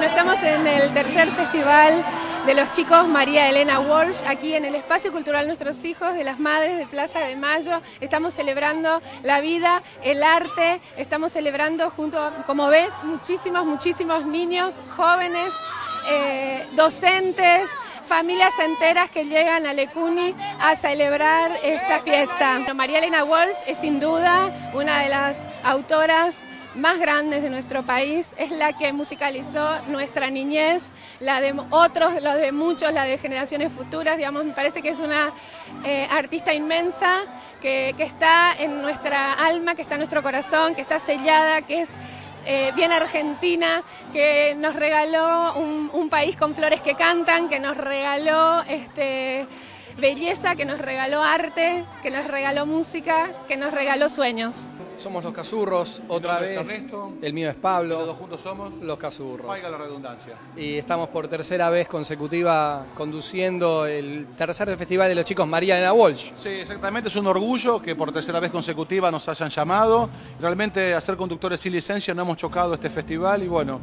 Estamos en el tercer festival de los chicos María Elena Walsh, aquí en el Espacio Cultural Nuestros Hijos de las Madres de Plaza de Mayo. Estamos celebrando la vida, el arte, estamos celebrando junto, como ves, muchísimos, muchísimos niños, jóvenes, eh, docentes, familias enteras que llegan a Lecuni a celebrar esta fiesta. María Elena Walsh es sin duda una de las autoras más grandes de nuestro país, es la que musicalizó nuestra niñez, la de otros, la de muchos, la de generaciones futuras, digamos, me parece que es una eh, artista inmensa que, que, está en nuestra alma, que está en nuestro corazón, que está sellada, que es eh, bien argentina, que nos regaló un, país con flores que cantan, que nos regaló este, belleza, que nos regaló arte, que nos regaló música, que nos regaló sueños. Somos los Cazurros, otra vez. Ernesto. El mío es Pablo. Los dos juntos somos los Cazurros. Valga la redundancia. Y estamos por tercera vez consecutiva conduciendo el tercer festival de los chicos María Elena Walsh. Sí, exactamente. Es un orgullo que por tercera vez consecutiva nos hayan llamado. Realmente, a ser conductores sin licencia no hemos chocado este festival y bueno,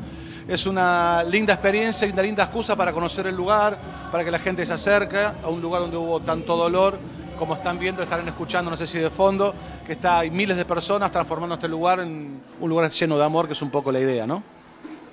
es una linda experiencia y una linda excusa para conocer el lugar, para que la gente se acerque a un lugar donde hubo tanto dolor como están viendo, estarán escuchando, no sé si de fondo, que está, hay miles de personas transformando este lugar en un lugar lleno de amor, que es un poco la idea, ¿no?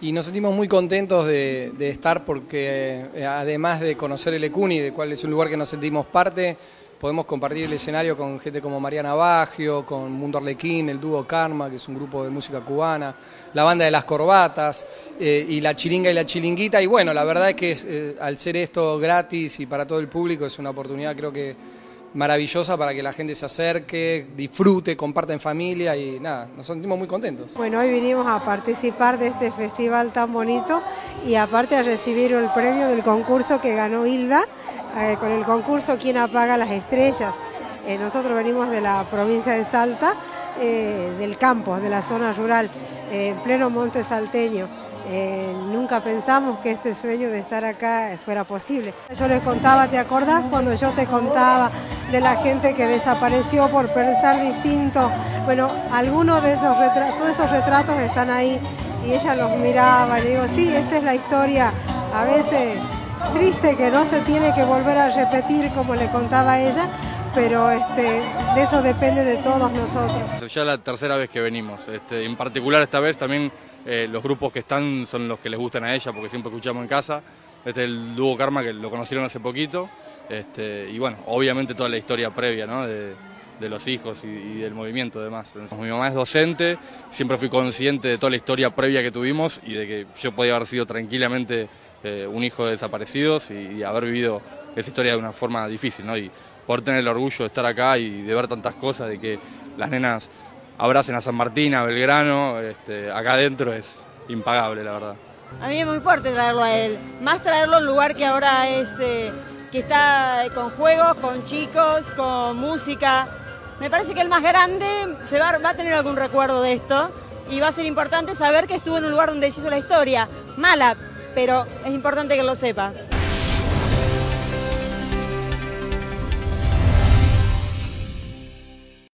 Y nos sentimos muy contentos de, estar porque eh, además de conocer el Ecuni, de cual es un lugar que nos sentimos parte, podemos compartir el escenario con gente como Mariana Baggio, con Mundo Arlequín, el dúo Karma, que es un grupo de música cubana, la banda de las corbatas, eh, y la chiringa y la chilinguita. Y bueno, la verdad es que eh, al ser esto gratis y para todo el público es una oportunidad creo que maravillosa para que la gente se acerque, disfrute, comparta en familia y nada, nos sentimos muy contentos. Bueno, hoy vinimos a participar de este festival tan bonito y aparte a recibir el premio del concurso que ganó Hilda, eh, con el concurso ¿Quién apaga las estrellas? Eh, nosotros venimos de la provincia de Salta, eh, del campo, de la zona rural, en pleno monte salteño. Nunca pensamos que este sueño de estar acá fuera posible. Yo les contaba, ¿te acordás cuando yo te contaba de la gente que desapareció por pensar distinto? Bueno, algunos de esos retratos, todos esos retratos están ahí y ella los miraba le digo, sí, esa es la historia, a veces triste que no se tiene que volver a repetir como le contaba ella, pero este, de eso depende de todos nosotros. Ya la tercera vez que venimos, este, en particular esta vez también eh, los grupos que están son los que les gustan a ella porque siempre escuchamos en casa. Este es el dúo Karma que lo conocieron hace poquito este, y bueno, obviamente toda la historia previa ¿no? de, los hijos y, del movimiento además. Mi mamá es docente, siempre fui consciente de toda la historia previa que tuvimos y de que yo podía haber sido tranquilamente eh, un hijo de desaparecidos y, y, haber vivido esa historia de una forma difícil. Y, poder tener el orgullo de estar acá y de ver tantas cosas, de que las nenas abracen a San Martín, a Belgrano, este, acá adentro es impagable, la verdad. A mí es muy fuerte traerlo a él, más traerlo a un lugar que ahora es, eh, que está con juegos, con chicos, con música. Me parece que el más grande se va, va a tener algún recuerdo de esto y va a ser importante saber que estuvo en un lugar donde se hizo la historia, mala, pero es importante que lo sepa.